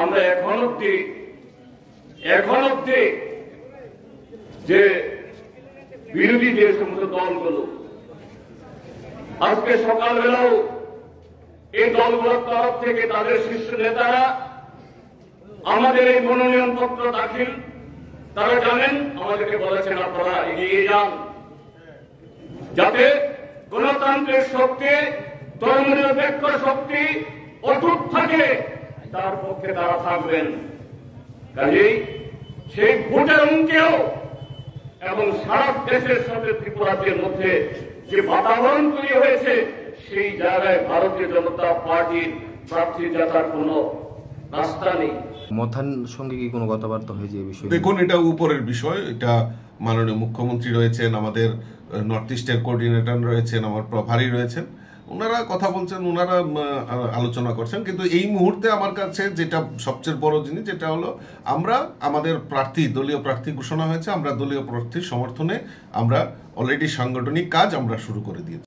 আমরা এখন অব্দি এখন অব্দি যে বিরোধী যে সমস্ত দলগুলো, আজকে সকালবেলাও এই দলগুলোর তরফ থেকে তাদের শীর্ষ নেতারা আমাদের এই মনোনয়ন পত্র দাখিল, তারা জানেন, আমাদেরকে বলেছেন আপনারা এগিয়ে যান। যাতে গণতান্ত্রিক শক্তি, ধর্মনিরপেক্ষ শক্তি অটুট থাকে। তার পক্ষে তারা থাকবেন। কাজেই সেই ভোটের অঙ্কেও এবং সারা দেশের সাথে ত্রিপুরাদের মধ্যে যে বাতাবরণ তৈরি হয়েছে সেই জায়গায় ভারতীয় জনতা পার্টির প্রার্থী জেতার কোনো রাস্তা নেই। মথান সঙ্গে কি কোনো কথাবার্তা হয়েছে এই বিষয়ে? দেখুন এটা উপরের বিষয়। এটা মাননীয় মুখ্যমন্ত্রী রয়েছেন আমাদের নর্থ ইস্টের কোঅর্ডিনেটর রয়েছেন আমার প্রভারী রয়েছেন। ওনারা কথা বলছেন, ওনারা আলোচনা করছেন। কিন্তু এই মুহূর্তে আমার কাছে যেটা সবচেয়ে বড় জিনিস, যেটা হলো আমরা, আমাদের প্রার্থী, দলীয় প্রার্থী ঘোষণা হয়েছে, আমরা দলীয় প্রার্থীর সমর্থনে আমরা অলরেডি সাংগঠনিক কাজ আমরা শুরু করে দিয়েছি।